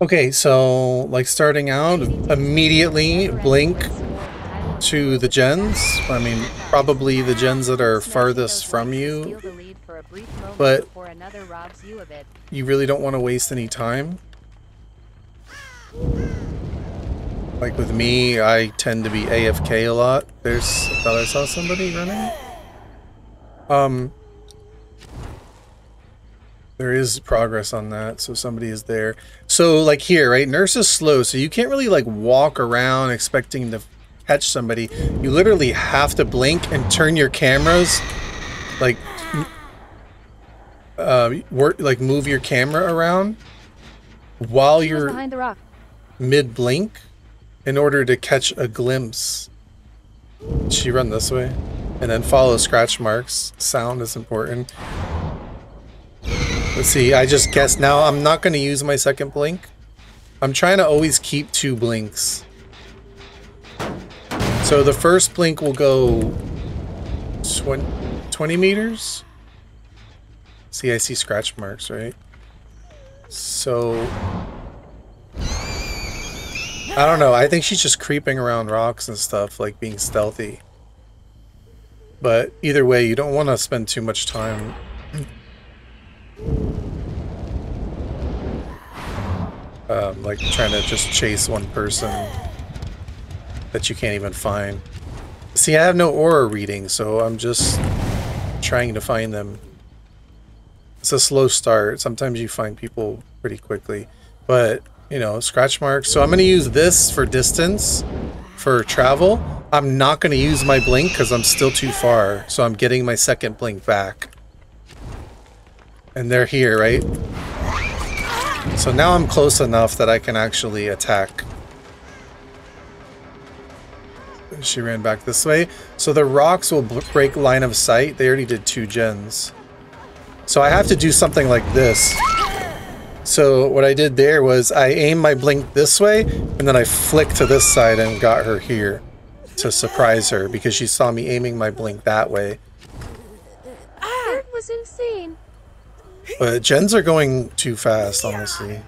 Okay, so like starting out, immediately blink to the gens. I mean, probably the gens that are farthest from you, but you really don't want to waste any time. Like with me, I tend to be AFK a lot. There's, I thought I saw somebody running. Um, there is progress on that, so somebody is there. So, like here, right? Nurse is slow, so you can't really, like, walk around expecting to catch somebody. You literally have to blink and turn your cameras, like, uh, work, like, move your camera around while you're mid-blink in order to catch a glimpse. She run this way. And then follow scratch marks. Sound is important. Let's see, I just guessed now I'm not going to use my second blink. I'm trying to always keep two blinks. So the first blink will go 20, 20 meters? See, I see scratch marks, right? So... I don't know, I think she's just creeping around rocks and stuff, like being stealthy. But either way, you don't want to spend too much time um, like trying to just chase one person that you can't even find. See, I have no aura reading, so I'm just trying to find them. It's a slow start. Sometimes you find people pretty quickly, but you know, scratch marks. So I'm going to use this for distance, for travel. I'm not going to use my blink because I'm still too far, so I'm getting my second blink back. And they're here, right? So now I'm close enough that I can actually attack. She ran back this way. So the rocks will break line of sight. They already did two gens. So I have to do something like this. So what I did there was I aimed my blink this way, and then I flicked to this side and got her here to surprise her because she saw me aiming my blink that way. Ah. That was insane. But gens are going too fast, honestly.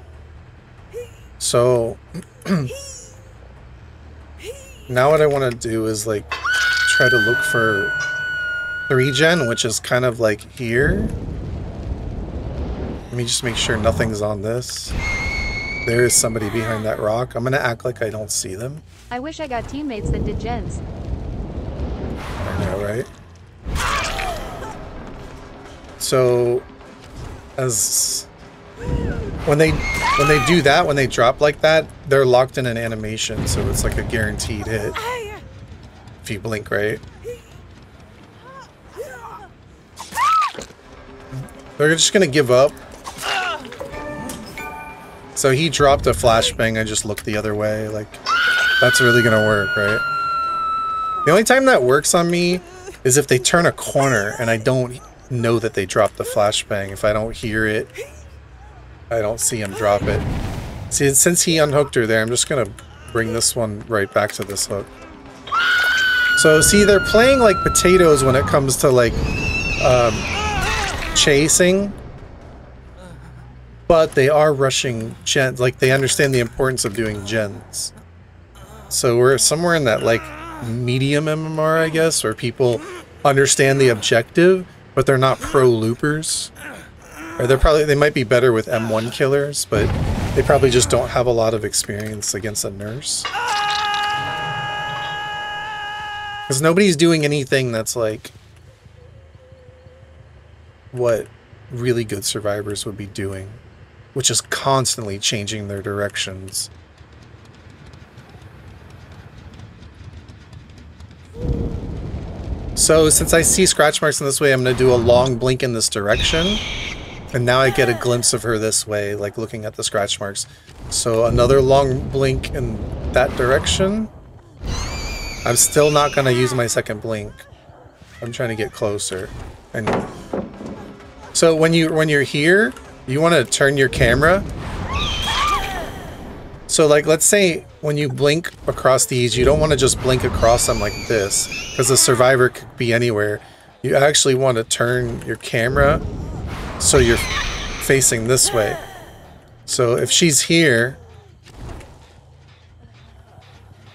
So now what I want to do is like try to look for 3 gen, which is kind of like here. Let me just make sure nothing's on this. There is somebody behind that rock. I'm gonna act like I don't see them. I wish I got teammates that did gens. I know, right? So as when they when they do that, when they drop like that, they're locked in an animation, so it's like a guaranteed hit. If you blink right. They're just gonna give up. So he dropped a flashbang, I just looked the other way, like, that's really gonna work, right? The only time that works on me is if they turn a corner and I don't know that they dropped the flashbang. If I don't hear it, I don't see him drop it. See, since he unhooked her there, I'm just going to bring this one right back to this hook. So, see, they're playing like potatoes when it comes to, like, um, chasing. But they are rushing gens. Like, they understand the importance of doing gens. So we're somewhere in that, like, medium MMR, I guess, where people understand the objective, but they're not pro loopers. Or they're probably they might be better with M1 killers, but they probably just don't have a lot of experience against a nurse. Because nobody's doing anything that's like what really good survivors would be doing, which is constantly changing their directions. So since I see scratch marks in this way, I'm going to do a long blink in this direction. And now I get a glimpse of her this way, like looking at the scratch marks. So another long blink in that direction. I'm still not going to use my second blink. I'm trying to get closer. And so when you when you're here, you want to turn your camera so like, let's say when you blink across these, you don't want to just blink across them like this, because the survivor could be anywhere. You actually want to turn your camera so you're facing this way. So if she's here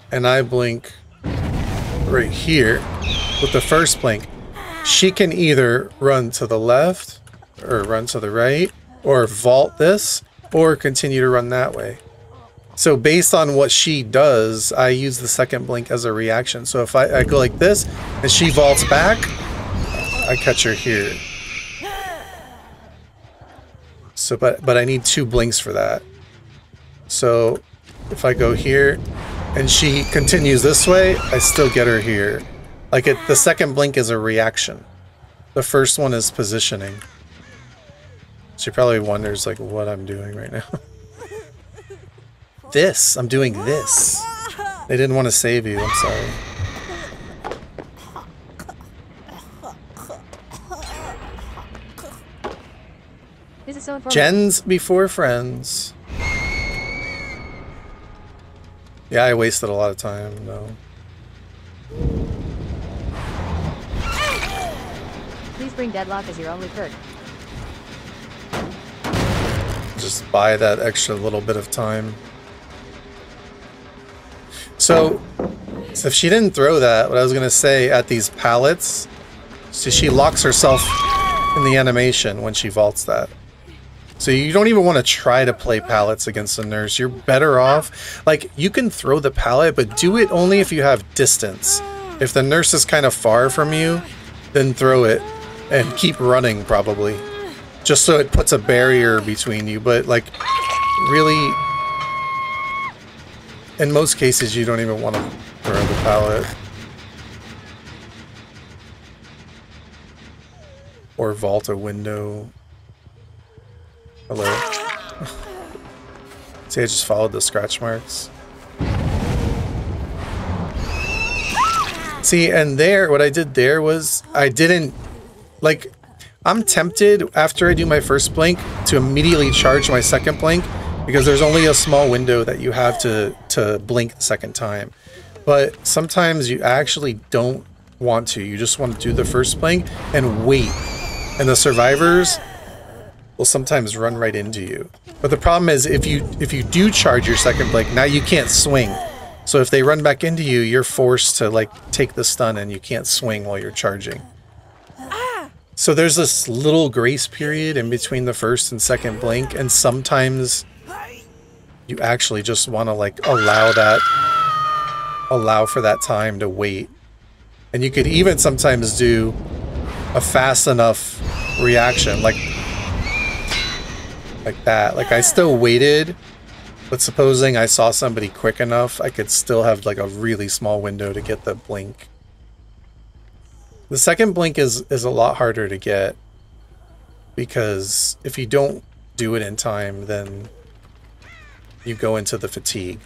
and I blink right here with the first blink, she can either run to the left or run to the right or vault this or continue to run that way. So based on what she does, I use the second blink as a reaction. So if I, I go like this and she vaults back, I catch her here. So, but, but I need two blinks for that. So if I go here and she continues this way, I still get her here. Like it, the second blink is a reaction. The first one is positioning. She probably wonders like what I'm doing right now. this, I'm doing this. They didn't want to save you, I'm sorry. This is so informative. Gens before friends. Yeah, I wasted a lot of time, no. Please bring Deadlock as your only perk. Just buy that extra little bit of time. So, so if she didn't throw that, what I was going to say at these pallets, so she locks herself in the animation when she vaults that. So you don't even want to try to play pallets against a nurse. You're better off. Like, you can throw the pallet, but do it only if you have distance. If the nurse is kind of far from you, then throw it and keep running, probably. Just so it puts a barrier between you. But, like, really, in most cases, you don't even want to throw the pallet. Or vault a window. Hello. See, I just followed the scratch marks. See, and there, what I did there was I didn't, like, I'm tempted after I do my first blink to immediately charge my second blink because there's only a small window that you have to, to blink the second time. But sometimes you actually don't want to. You just want to do the first blink and wait. And the survivors will sometimes run right into you. But the problem is if you if you do charge your second blink, now you can't swing. So if they run back into you, you're forced to like take the stun and you can't swing while you're charging. So there's this little grace period in between the first and second blink and sometimes you actually just want to like allow that allow for that time to wait. And you could even sometimes do a fast enough reaction like like that. Like I still waited, but supposing I saw somebody quick enough, I could still have like a really small window to get the blink. The second blink is is a lot harder to get because if you don't do it in time, then you go into the fatigue.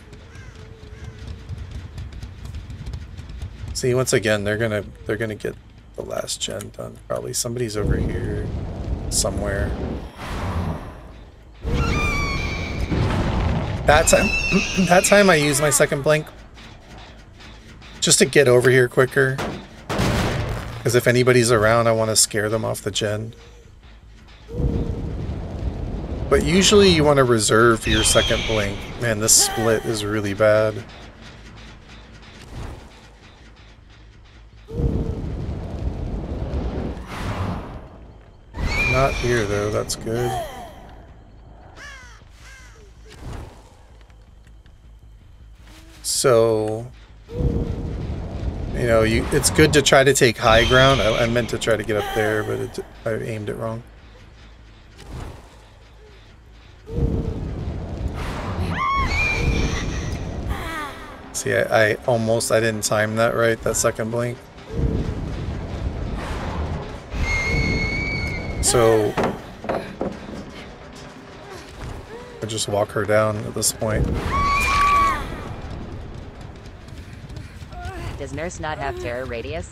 See, once again, they're gonna they're gonna get the last gen done. Probably somebody's over here somewhere. That time, that time I used my second blink just to get over here quicker. Because if anybody's around, I want to scare them off the gen. But usually you want to reserve your second blink. Man, this split is really bad. Not here though, that's good. So, you know, you it's good to try to take high ground. I, I meant to try to get up there, but it, I aimed it wrong. See, I, I almost, I didn't time that right, that second blink. So, I just walk her down at this point. Does Nurse not have terror radius?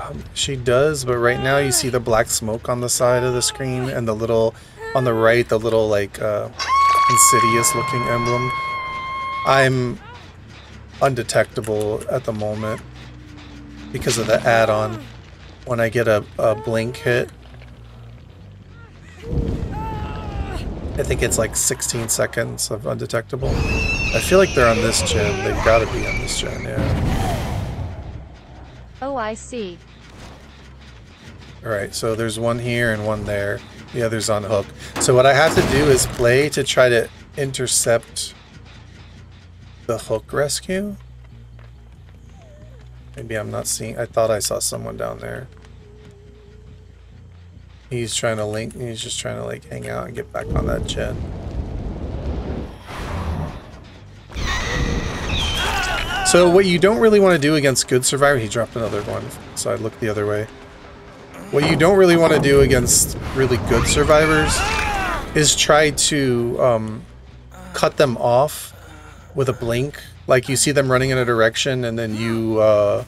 Um, she does, but right now you see the black smoke on the side of the screen and the little, on the right, the little like uh, insidious looking emblem. I'm undetectable at the moment because of the add-on. When I get a, a blink hit, I think it's like 16 seconds of undetectable. I feel like they're on this gen. They've got to be on this gen, yeah. Oh, I see. Alright, so there's one here and one there. The other's on hook. So what I have to do is play to try to intercept the hook rescue. Maybe I'm not seeing... I thought I saw someone down there. He's trying to link... He's just trying to, like, hang out and get back on that jet. So what you don't really want to do against good survivor... He dropped another one, so I looked the other way. What you don't really want to do against really good survivors is try to um, cut them off with a blink. Like you see them running in a direction and then you uh,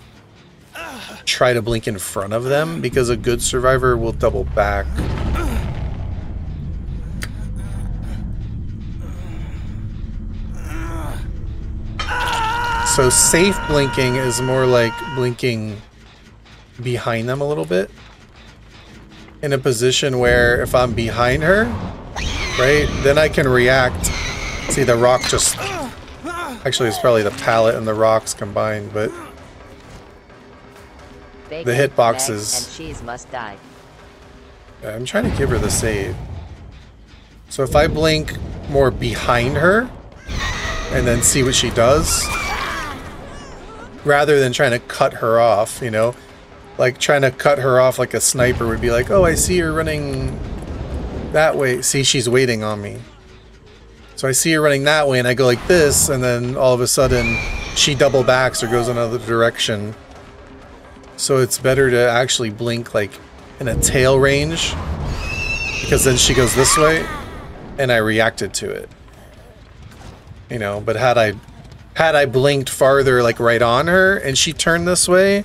try to blink in front of them because a good survivor will double back. So safe blinking is more like blinking behind them a little bit. In a position where if I'm behind her, right, then I can react. See, the rock just... Actually, it's probably the pallet and the rocks combined, but... The hitbox egg, is- And cheese must die. I'm trying to give her the save. So if I blink more behind her, and then see what she does, rather than trying to cut her off, you know? Like trying to cut her off like a sniper would be like, oh, I see her running that way. See, she's waiting on me. So I see her running that way, and I go like this, and then all of a sudden she double backs or goes another direction. So it's better to actually blink like in a tail range because then she goes this way and I reacted to it. You know, but had I had I blinked farther like right on her and she turned this way,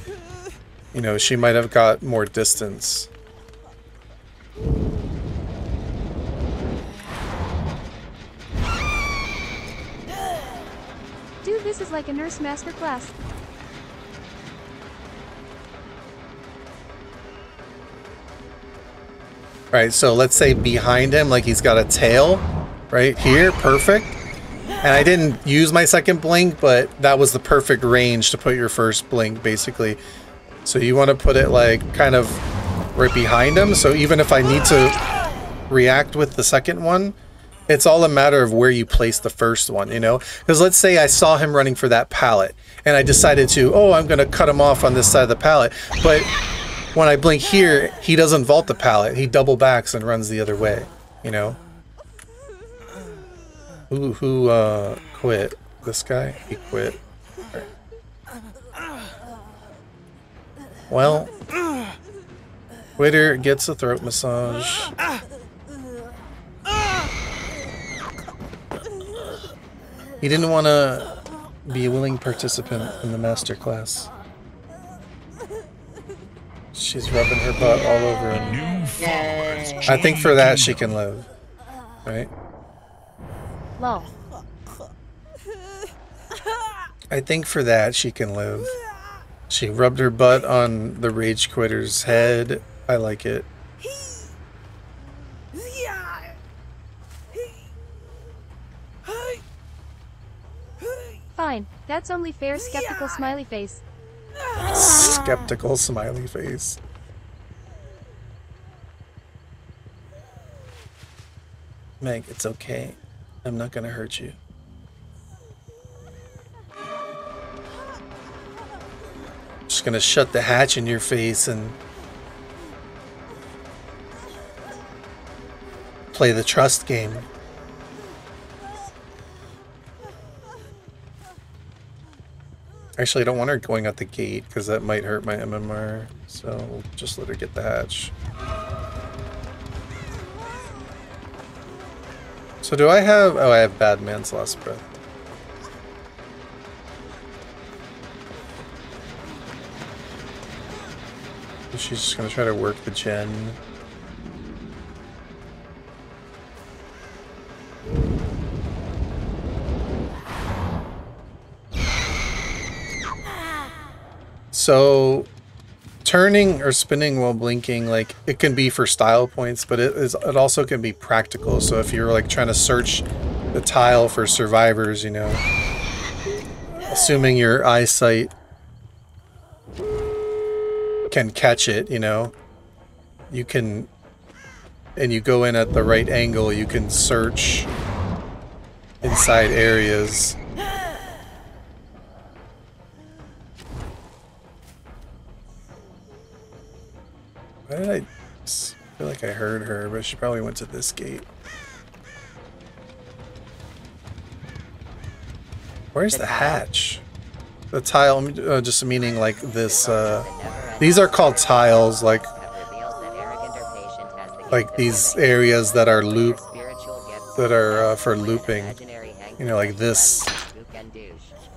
you know, she might have got more distance. Dude, this is like a nurse master class. Right, so let's say behind him, like he's got a tail right here, perfect. And I didn't use my second blink, but that was the perfect range to put your first blink, basically. So you want to put it like kind of right behind him. So even if I need to react with the second one, it's all a matter of where you place the first one, you know? Because let's say I saw him running for that pallet and I decided to, oh, I'm going to cut him off on this side of the pallet. But when I blink here, he doesn't vault the pallet. He double backs and runs the other way, you know? Who, who uh, quit? This guy? He quit. Well, Waiter gets a throat massage. He didn't want to be a willing participant in the master class. She's rubbing her butt all over him. I think for that she can live. Right? Lol. I think for that she can live. She rubbed her butt on the rage quitter's head. I like it. Fine. That's only fair, skeptical smiley face. Skeptical smiley face. Meg, it's okay. I'm not gonna hurt you. Just gonna shut the hatch in your face and play the trust game. Actually, I don't want her going out the gate because that might hurt my MMR. So we'll just let her get the hatch. So do I have... Oh, I have Bad Man's Last Breath. She's just going to try to work the gen. So turning or spinning while blinking, like it can be for style points, but it is it also can be practical. So if you're like trying to search the tile for survivors, you know, assuming your eyesight can catch it, you know, you can and you go in at the right angle, you can search inside areas. Why did I feel like I heard her, but she probably went to this gate. Where's the hatch? The tile, uh, just meaning like this, uh, these are called tiles, like like these areas that are loop that are uh, for looping. You know, like this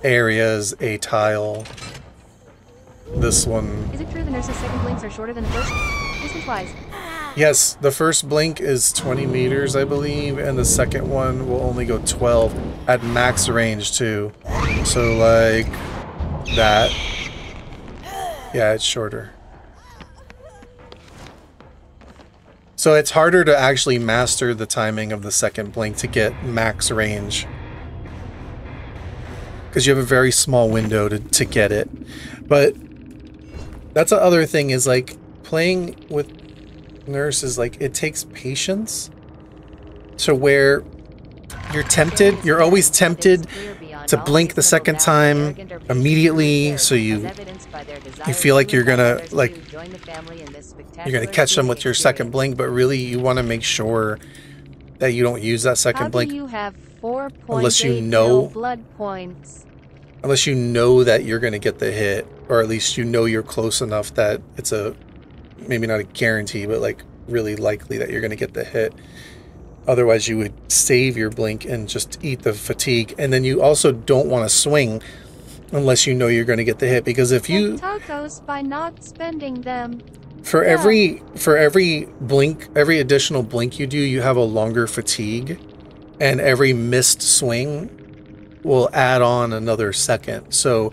area is a tile. This one, Is it true the nurse's second blinks are shorter than the first? Distance-wise. yes, the first blink is 20 meters, I believe, and the second one will only go 12 at max range too. So like that. Yeah, it's shorter. So it's harder to actually master the timing of the second blink to get max range. Because you have a very small window to, to get it. But that's the other thing is like playing with nurses, like it takes patience to where you're tempted, you're always tempted to blink the second time immediately so you you feel like you're gonna like you're gonna catch them with your second blink but really you want to make sure that you don't use that second blink you Unless you know- blood points? unless you know that you're gonna get the hit or at least you know you're close enough that it's a maybe not a guarantee but like really likely that you're gonna get the hit otherwise you would save your blink and just eat the fatigue and then you also don't want to swing unless you know you're going to get the hit because if you tacos by not spending them. for Yeah. every for every blink every additional blink you do you have a longer fatigue and every missed swing will add on another second so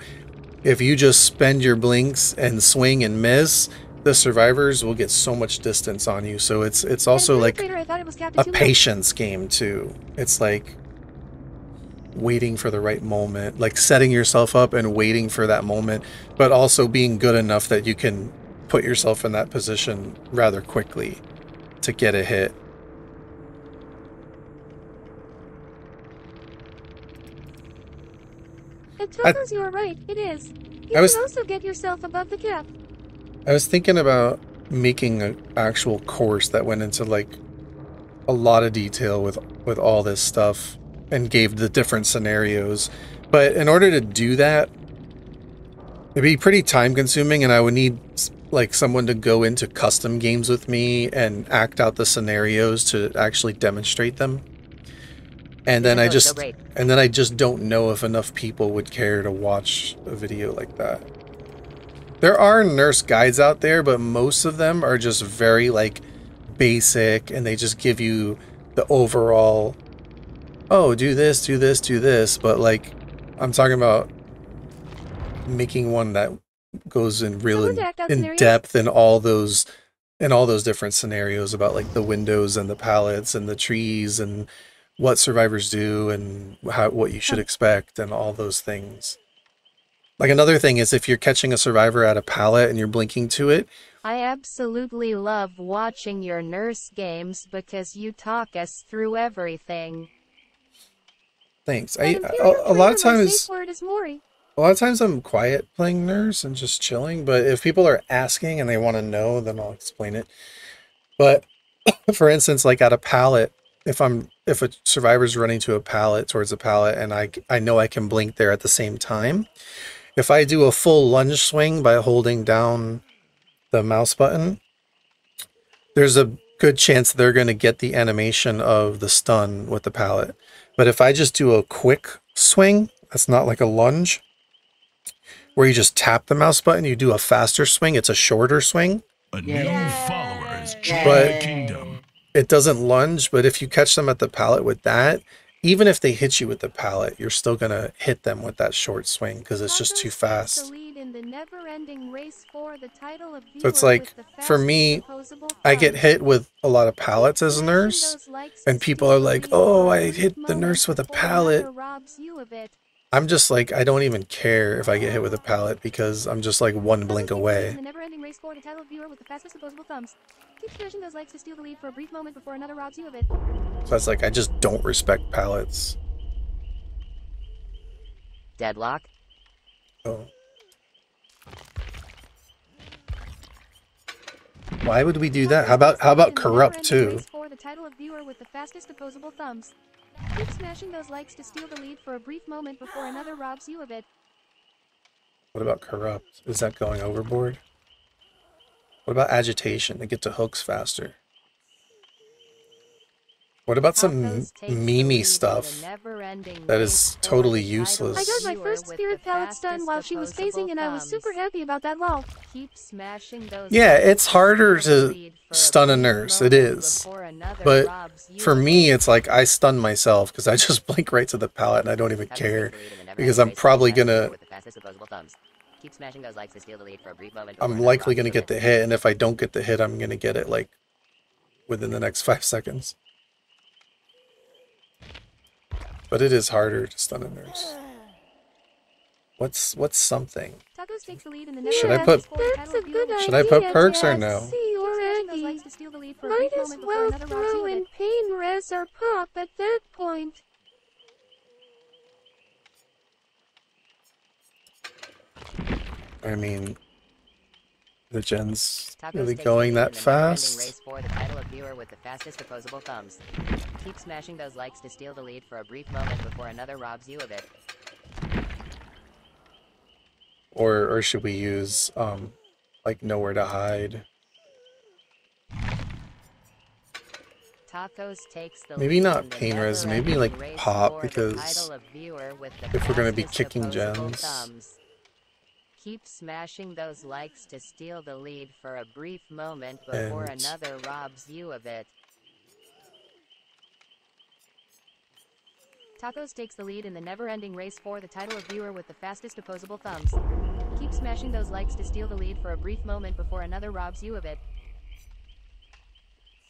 if you just spend your blinks and swing and miss the survivors will get so much distance on you so it's it's also like Trader, I thought it was Captain a patience game too. It's like waiting for the right moment, like setting yourself up and waiting for that moment, but also being good enough that you can put yourself in that position rather quickly to get a hit. And I- tacos, you are right. It is. You I was- can also get yourself above the cap. I was thinking about making an actual course that went into like a lot of detail with with all this stuff and gave the different scenarios. But in order to do that, it'd be pretty time consuming and I would need like someone to go into custom games with me and act out the scenarios to actually demonstrate them. And then I just and then I just don't know if enough people would care to watch a video like that. There are nurse guides out there, but most of them are just very like basic and they just give you the overall oh, do this, do this, do this, but like I'm talking about making one that goes in real in, to act out in depth in all those in all those different scenarios about like the windows and the pallets and the trees and what survivors do and how what you should expect and all those things. Like another thing is if you're catching a survivor at a pallet and you're blinking to it, I absolutely love watching your nurse games because you talk us through everything. thanks. I, a, lot of times word is Mori. a lot of times I'm quiet playing nurse and just chilling, but if people are asking and they want to know, then I'll explain it. But for instance, like at a pallet, if I'm if a survivor's running to a pallet towards a pallet and I I know I can blink there at the same time, if I do a full lunge swing by holding down the mouse button, there's a good chance they're going to get the animation of the stun with the pallet. But if I just do a quick swing, that's not like a lunge, where you just tap the mouse button, you do a faster swing, it's a shorter swing. A new follower has joined But- the kingdom. It doesn't lunge, but if you catch them at the pallet with that, even if they hit you with the pallet, you're still going to hit them with that short swing because it's just too fast. the lead in in the never-ending race for the title of So it's like, for me, I get hit with a lot of pallets as a nurse, and people are like, "Oh, I hit the nurse with a pallet." another robs you of it. I'm just like, I don't even care if I get hit with a pallet because I'm just like one blink away. The never-ending race for the title of viewer with the fastest opposable thumbs. Keep smashing those likes to steal the lead for a brief moment before another robs you of it. So it's like, I just don't respect pallets. Deadlock. Oh. Why would we do that? How about how about corrupt too? For the title of viewer with the fastest opposable thumbs. Keep smashing those likes to steal the lead for a brief moment before another robs you of it. What about corrupt? Is that going overboard? What about agitation to get to hooks faster? What about some Tacos takes the lead meme in the stuff never-ending that race is for totally useless? I got my first spirit the pellets done while she was phasing and I was super happy about that lol. Keep smashing those Yeah, it's harder to stun a nurse, it moment is. before another But For me, it's like I stun myself because I just blink right to the pallet and I don't even care. takes the lead in the never-ending because I'm race for the probably title of gonna- viewer with the fastest opposable thumbs. Keep smashing those likes to steal the lead for a brief moment. I'm likely going to get the hit, and if I don't get the hit, I'm going to get it like within the next five seconds. But it is harder to stun a nurse. What's what's something? Tacos takes the lead in the Should I put- race for the That's a good with idea. Should I put perks or no? See Keep smashing those already. likes to steal the lead for a Might as well throw in pain res or pop at that point. I mean, the gen's Tacos really going that in the never-ending fast. Race for the title of viewer with the fastest opposable thumbs. Keep smashing those likes to steal the lead for a brief moment before another robs you of it. Or or should we use um like nowhere to hide? Tacos takes the Maybe not in pain res, maybe, like, pop, because title of viewer with the if we're gonna be kicking gens. thumbs. Keep smashing those likes to steal the lead for a brief moment before And- another robs you of it. Tacos takes the lead in the never-ending race for the title of viewer with the fastest opposable thumbs. Keep smashing those likes to steal the lead for a brief moment before another robs you of it.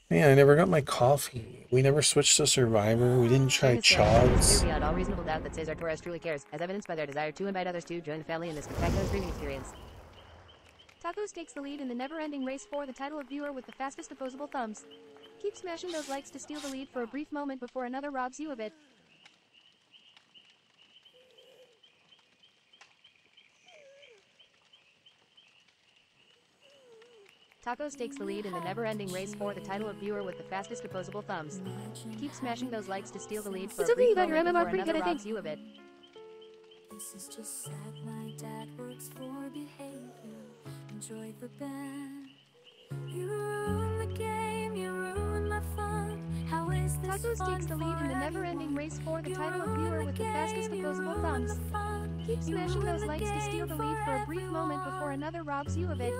Man, I never got my coffee. We never switched to Survivor. We didn't try China says, "It's Chogs. beyond all reasonable doubt that Cesar Torres truly cares, as evidenced by their desire to invite others to join the family in this spectacular streaming experience. Tacos takes the lead in the never-ending race for the title of viewer with the fastest opposable thumbs. Keep smashing those likes to steal the lead for a brief moment before another robs you of it. Tacos takes the lead in the never-ending race for the title of viewer with the fastest opposable thumbs. Keep smashing those likes to steal the lead for It's a okay, brief you got your moment MMR before pretty good, another I think. robs you of it. This is just sad. My dad works for Behaviour. Enjoy the band. You ruin the game. You ruin my fun. How is this Tacos fun takes the lead in the never-ending race for the You title of viewer the with the fastest opposable thumbs. Keep smashing those likes to steal the lead for a brief moment before another robs you of it.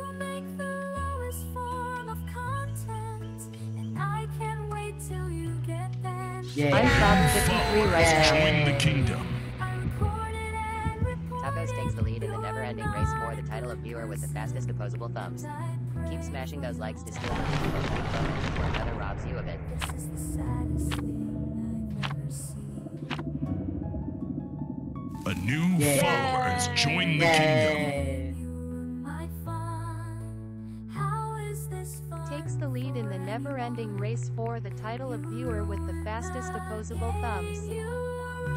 Banned. I'm top 53 right now. Join the kingdom. I recorded and reported Tacos takes the lead in the never-ending race for the title of viewer with the fastest opposable thumbs. Keep smashing those likes to steal the lead for a before another robs you of it. This is the saddest thing I've ever seen. A new follower has joined the kingdom. Never-ending race for the title of viewer with the fastest opposable thumbs.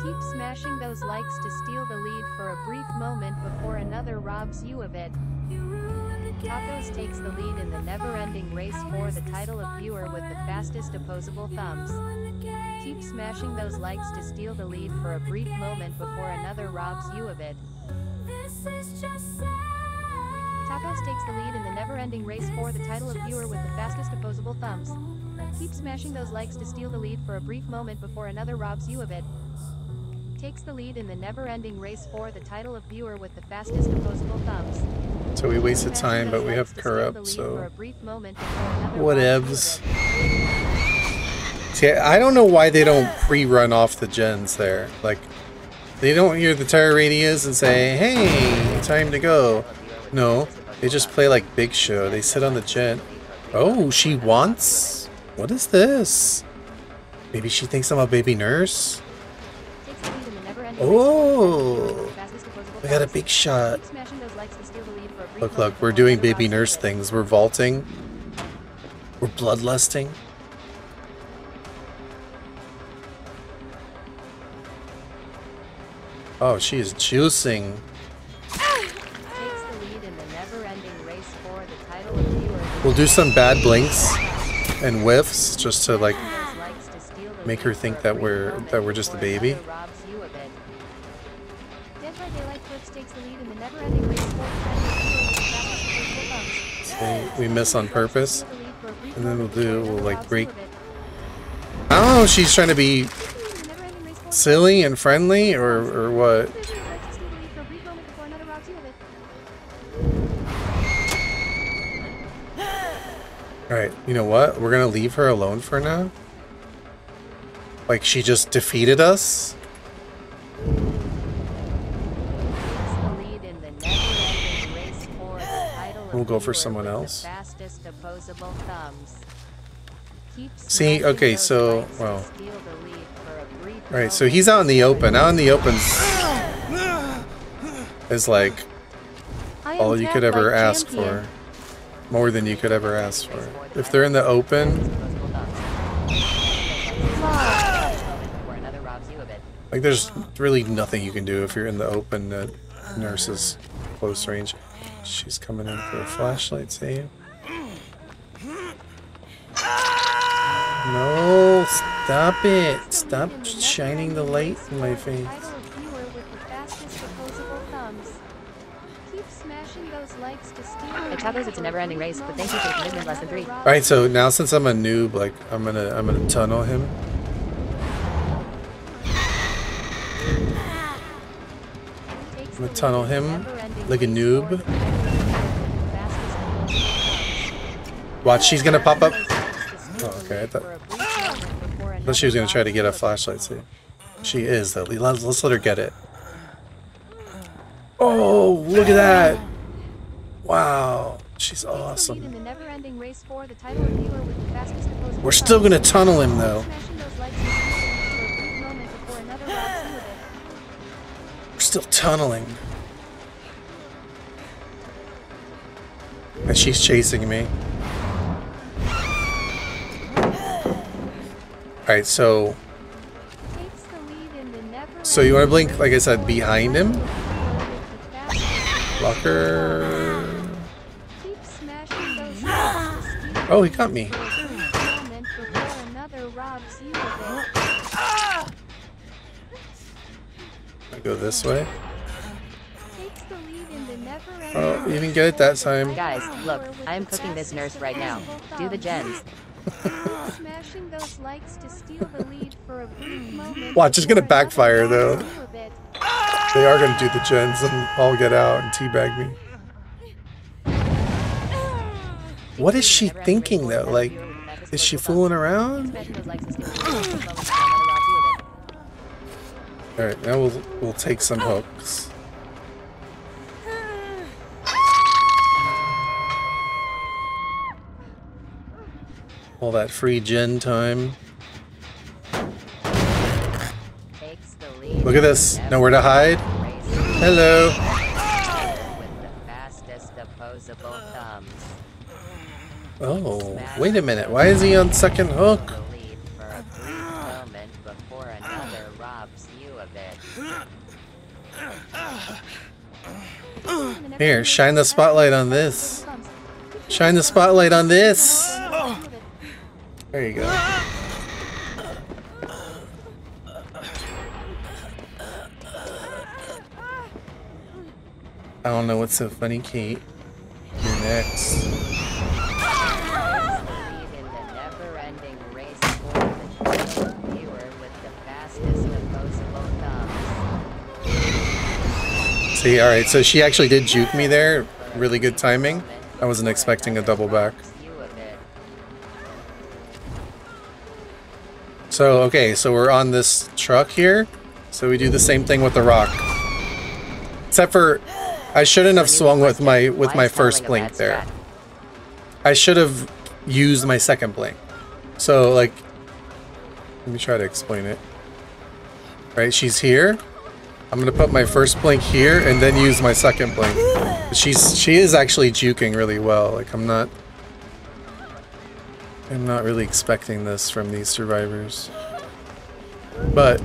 Keep smashing those likes to steal the lead for a brief moment before another robs you of it. Tacos takes the lead in the never-ending race for the title of viewer with the fastest opposable thumbs. Keep smashing those likes to steal the lead for a brief moment before another robs you of it. This is just sad. Tacos takes the lead in the never-ending race for the title of viewer with the fastest opposable thumbs. Keep smashing those likes to steal the lead for a brief moment before another robs you of it. Takes the lead in the never-ending race for the title of viewer with the fastest opposable thumbs. So we wasted time, but we have corrupt, so a brief moment before another robs you whatevs. See, I don't know why they don't pre-run off the gens there. Like, They don't hear the terror radius and say, hey, time to go. No, they just play like Big Show. They sit on the jet. Oh, she wants? What is this? Maybe she thinks I'm a baby nurse? Oh, we got a big shot. Look, look, we're doing baby nurse things. We're vaulting. We're bloodlusting. Oh, she is juicing. We'll do some bad blinks and whiffs just to like make her think that we're that we're just a baby. thumbs. We, miss on purpose. And then we'll do- we'll, like, break- if she's trying to be silly and friendly or or what. Alright, you know what? We're gonna leave her alone for now. Like she just defeated us. Takes the lead in the never-ending race for the title of We'll go for someone else. Fastest opposable thumbs. Keep See, okay, so- well. steal the lead for a brief Alright, so he's out in the open. Out in the open is like all you could ever like ask champion. for. More than you could ever ask for. If they're in the open, like there's really nothing you can do if you're in the open nurse's close range. She's coming in for a flashlight save. No, stop it. Stop shining the light in my face. Title of viewer with the fastest opposable thumbs. Keep smashing those likes to steal the It tethers, it's a never-ending race, but thank you for the commitment, less than three. Alright, so now since I'm a noob, like I'm gonna I'm gonna tunnel him. I'm gonna tunnel lead in the him like a noob. for the title of viewer with the fastest opposable thumbs. Watch, she's gonna pop up. Oh, okay, I thought- But she was gonna try to get a flashlight save. She is though. Let's, let's let her get it. Oh, look at that! Wow, she's awesome. We're still gonna tunnel him though. We're still tunneling. And she's chasing me. Alright, so So you wanna blink, like I said, behind him? Locker. Oh, oh, he got me. I go this way. Oh, oh, you didn't get it that time. Guys, look, I am cooking this nurse right now. Do the gens. Smashing those likes to steal the lead for a brief moment Watch, it's gonna backfire, though. They are gonna do the gens and I'll get out and teabag me. What is she thinking though? Like, is she fooling around? To. Alright, now we'll we'll take some hooks. All that free gen time. Takes the lead. Look at this. Nowhere to hide. Hello. Oh, wait a minute. Why is he on second hook? Here, shine the spotlight on this. Shine the spotlight on this. There you go. I don't know what's so funny, Kate. You're next. Lead in the never-ending race for the title viewer with the fastest opposable thumbs. See, alright, so she actually did juke me there. Really good timing. I wasn't expecting a double back. Robs you of it. So, okay, so we're on this truck here. So we do the same thing with the rock. Except for, I shouldn't have swung with my with my first blink there. I should have used my second blink. So like, let me try to explain it. Right, she's here. I'm gonna put my first blink here and then use my second blink. She's she is actually juking really well. Like I'm not. I'm not really expecting this from these survivors. But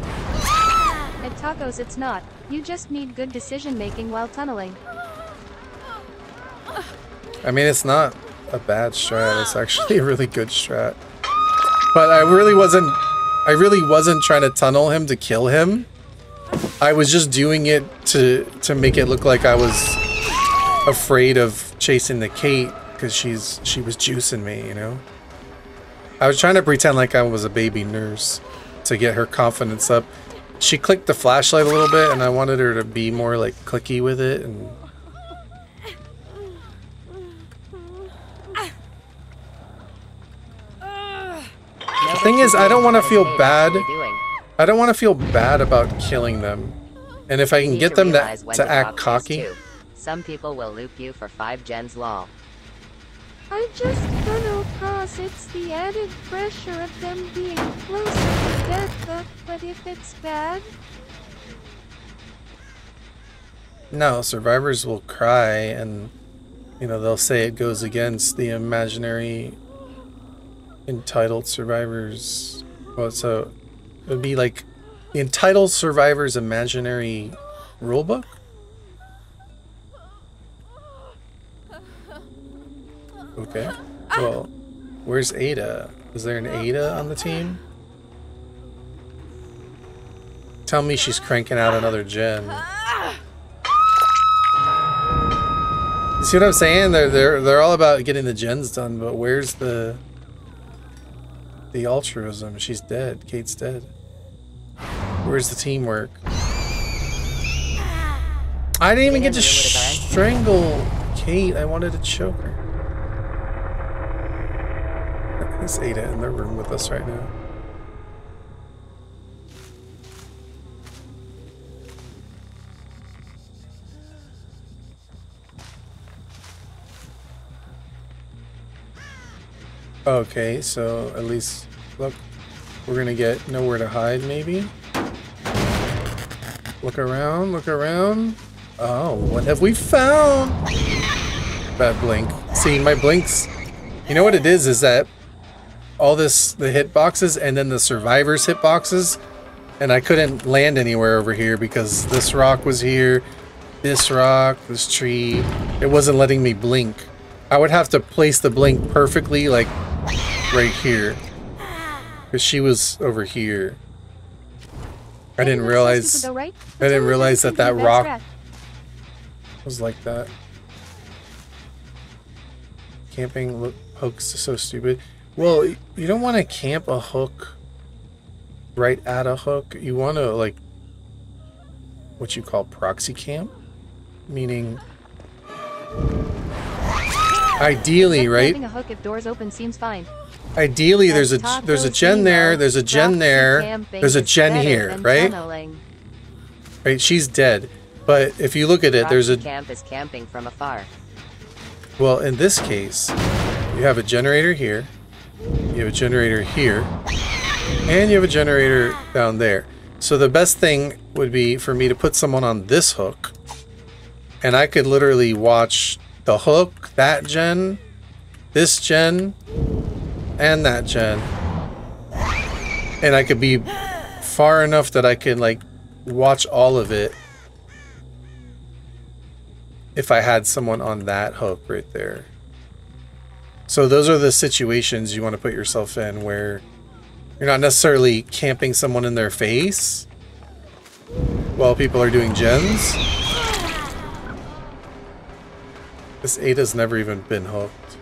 tacos, it's not. You just need good decision making while tunneling. I mean, it's not a bad strat. It's actually a really good strat. But I really wasn't. I really wasn't trying to tunnel him to kill him. I was just doing it to to make it look like I was afraid of chasing the Kate because she's she was juicing me, you know. I was trying to pretend like I was a baby nurse to get her confidence up. She clicked the flashlight a little bit, and I wanted her to be more like clicky with it and. The thing is, I don't wanna feel bad. I don't want to feel bad about killing them. And if I can get them to, to to act cocky. Some people will loop you for five gens lol. I just don't know cause it's the added pressure of them being closer to death, but, but if it's bad, No, survivors will cry and, you know, they'll say it goes against the imaginary entitled survivors. Well, so it would be like the entitled survivors imaginary rulebook? Okay. Well, where's Ada? Is there an Ada on the team? Tell me she's cranking out another gen. You see what I'm saying? They're they're they're all about getting the gens done, but where's the the altruism? She's dead. Kate's dead. Where's the teamwork? I didn't even get to strangle Kate. I wanted to choke her. Is Ada in the room with us right now? Okay, so at least, look, we're gonna get nowhere to hide, maybe? Look around, look around. Oh, what have we found? Bad blink. See, my blinks, you know what it is, is that all this, the hitboxes and then the survivors hitboxes, and I couldn't land anywhere over here because this rock was here, this rock, this tree, it wasn't letting me blink. I would have to place the blink perfectly, like, right here. Because she was over here. I didn't realize you could go right? I didn't realize that that rock- was like that. Camping lo- hooks so stupid. Well, you don't want to camp a hook right at a hook. You want to, like, what you call proxy camp? Meaning, ideally, right? Having a hook if doors open seems fine. Ideally, there's a there's a gen there, there's a gen there, there's a gen here, right? Right, she's dead. But if you look at it, there's a camp is camping from afar. Well, in this case, you have a generator here, you have a generator here, and you have a generator down there. So the best thing would be for me to put someone on this hook, and I could literally watch the hook, that gen, this gen, and that gen. And I could be far enough that I could like watch all of it if I had someone on that hook right there. So those are the situations you want to put yourself in where you're not necessarily camping someone in their face while people are doing gens. This Ada's never even been hooked.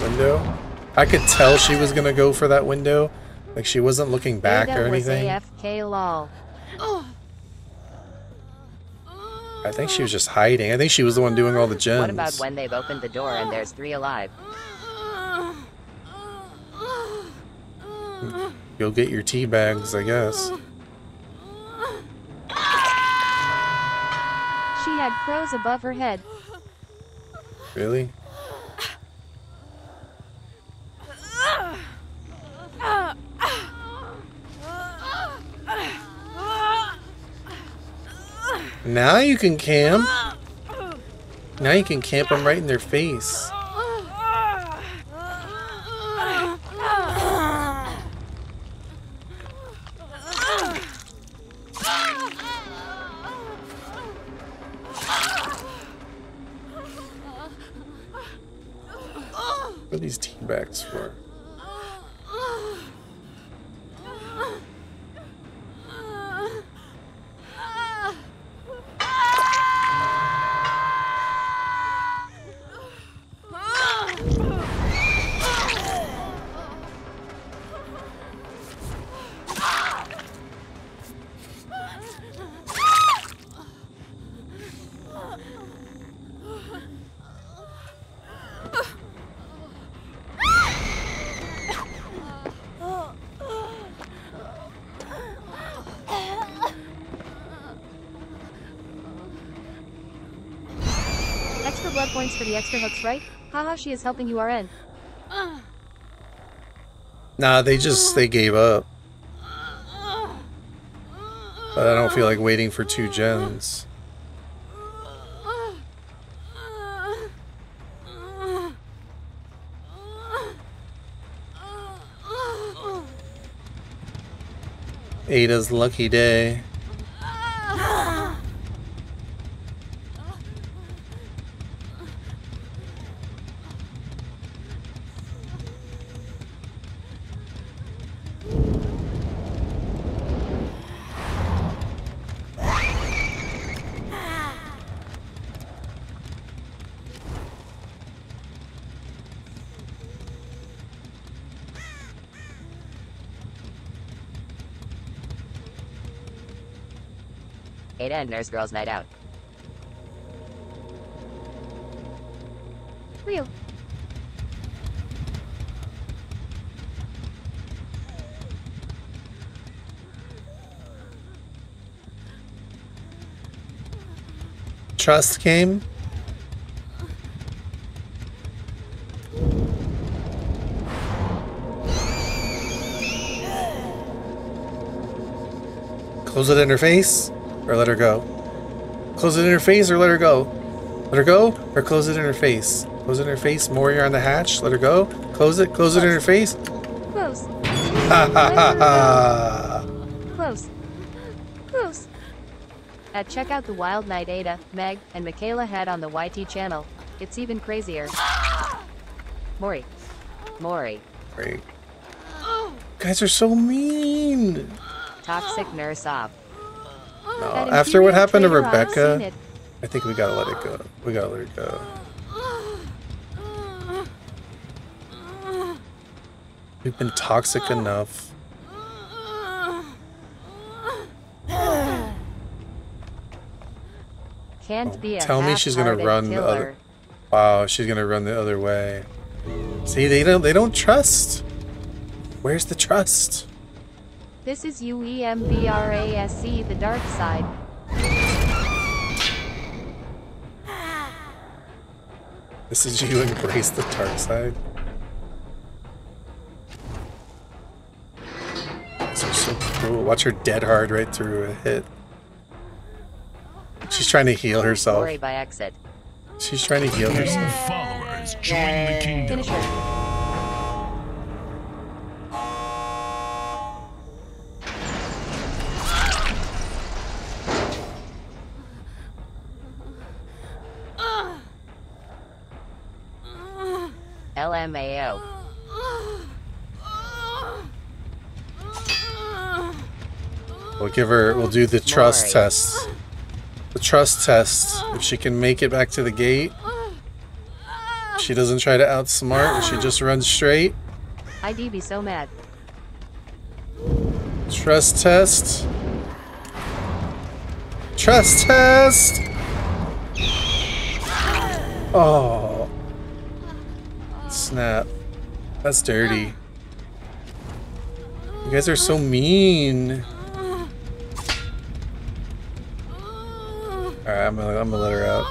Window? I could tell she was gonna go for that window. Like she wasn't looking back Ada or was anything. AFK lol. Oh, I think she was just hiding. I think she was the one doing all the gens. What about when they've opened the door and there's three alive? You'll get your tea bags, I guess. She had crows above her head. Really? Now you can camp. Now you can camp them right in their face. What are these tea bags for? Extra hooks, right? Haha, she is helping you RN. Nah, they just they gave up. But I don't feel like waiting for two gens. Ada's lucky day. Ada and Nurse Girls Night Out. Real. Trust game? Close it in her face or let her go. Close it in her face or let her go. Let her go or close it in her face. Close it in her face. More you're on the hatch. Let her go. Close it. Close it in her face. Close. Ha ha ha ha. Close. Close. At check out the Wild Night Ada, Meg, and Mikaela had on the YT channel. It's even crazier. Mori. Mori. Great. Guys are so mean. Toxic Nurse Off. No, after what happened to traitor, I've seen Rebecca. I think we gotta let it go. We gotta let it go. We've been toxic enough. Can't be a tell me she's gonna run the other-. Wow, she's gonna run the other way. See, they don't they don't trust. Where's the trust? This is E UEMBRASE, the dark side. This is you embrace the dark side. These are so cruel. Watch her dead hard right through a hit. She's trying to heal herself. Mori by exit. She's trying to heal herself. followers join the kingdom. Finish her. LMAO. We'll give her. We'll do the trust test. The trust test. If she can make it back to the gate, she doesn't try to outsmart. and She just runs straight. I'd be so mad. Trust test. Trust test. Oh. Snap. That's dirty. You guys are so mean. Alright, I'm gonna, I'm gonna let her out.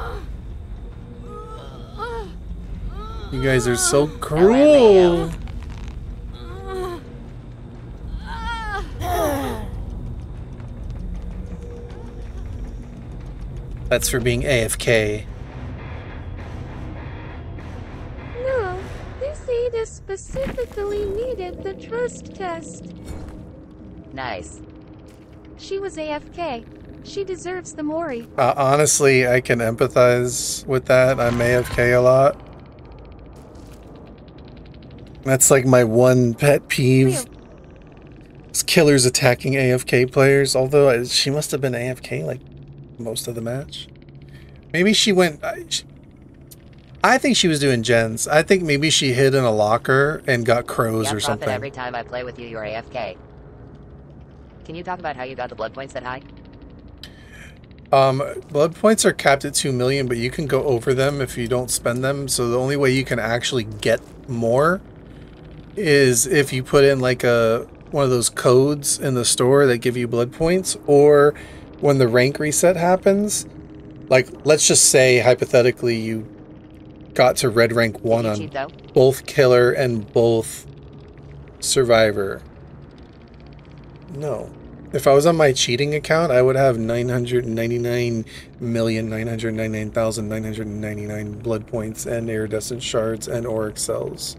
You guys are so cruel. That's for being AFK. No, this Ada specifically needed the trust test. Nice. She was AFK. She deserves the Mori. Uh, honestly, I can empathize with that. I'm AFK a lot. That's like my one pet peeve. Is killers attacking AFK players. Although uh, she must have been AFK like most of the match. Maybe she went. I, sh- I think she was doing gens. I think maybe she hid in a locker and got crows yeah, or something. every time I play with you, you're AFK. Can you talk about how you got the blood points that high? Um, blood points are capped at 2 million, but you can go over them if you don't spend them. So the only way you can actually get more is if you put in like a one of those codes in the store that give you blood points or when the rank reset happens. Like let's just say hypothetically you got to red rank 1 on though? both killer and both survivor. No. If I was on my cheating account, I would have 999,999,999 blood points and iridescent shards and auric cells.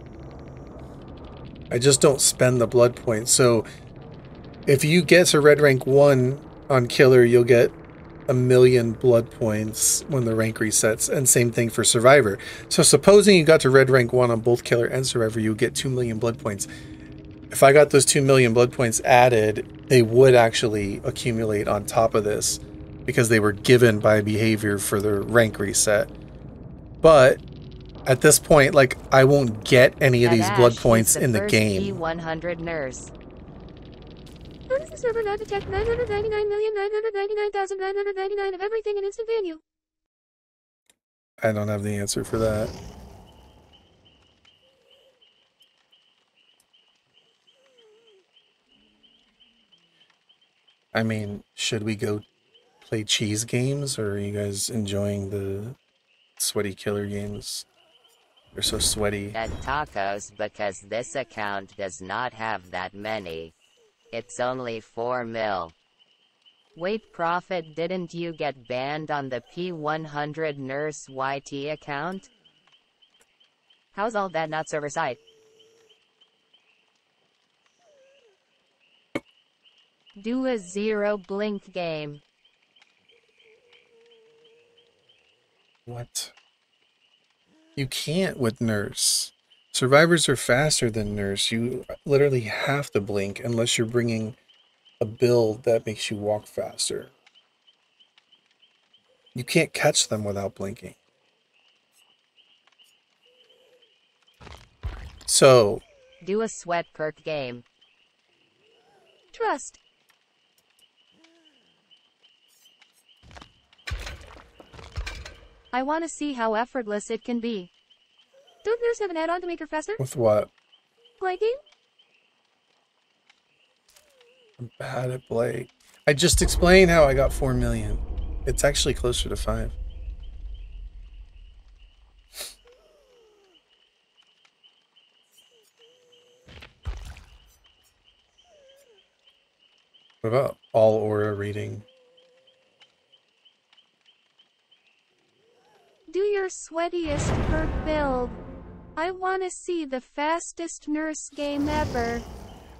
I just don't spend the blood points. So if you get to red rank 1 on killer, you'll get a million blood points when the rank resets and same thing for survivor. So supposing you got to red rank 1 on both killer and survivor, you get 2 million blood points. If I got those 2 million blood points added, they would actually accumulate on top of this because they were given by Behaviour for the rank reset. But at this point, like I won't get any of these Ash, blood points the in the game. E100 nurse. How does the server not detect 999,999,999 of everything in instant value? I don't have the answer for that. I mean, should we go play cheese games or are you guys enjoying the sweaty killer games? They're so sweaty. At tacos because this account does not have that many. It's only 4 mil. Wait, Prophet, didn't you get banned on the P100 Nurse YT account? How's all that not side? Do a zero blink game. What? You can't with Nurse. Survivors are faster than Nurse. You literally have to blink unless you're bringing a build that makes you walk faster. You can't catch them without blinking. So, Do a sweat perk game. Trust. I want to see how effortless it can be. Don't nurse have an add-on to make her faster? with what? Blanking? I'm bad at Blake. I just explained how I got 4 million. It's actually closer to 5. What about all aura reading? Do your sweatiest perk build. I want to see the fastest nurse game ever.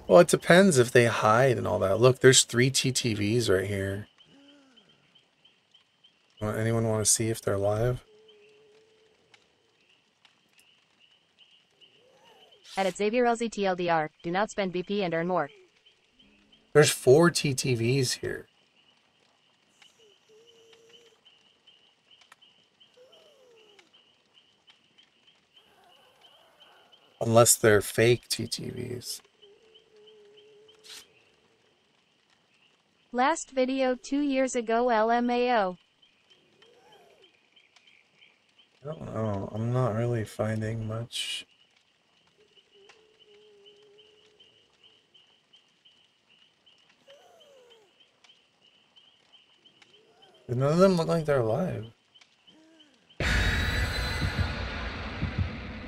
Well, it depends if they hide and all that. Look, there's three TTVs right here. Want- Anyone want to see if they're live? Edit Xavier LZ TLDR. Do not spend BP and earn more. There's four TTVs here. Unless they're fake TTVs. Last video two years ago LMAO. I don't know. I'm not really finding much. None of them look like they're alive.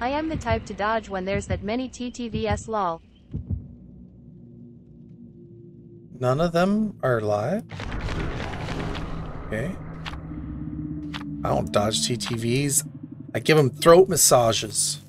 I am the type to dodge when there's that many TTVS lol. None of them are alive? Okay. I don't dodge TTVs. I give them throat massages.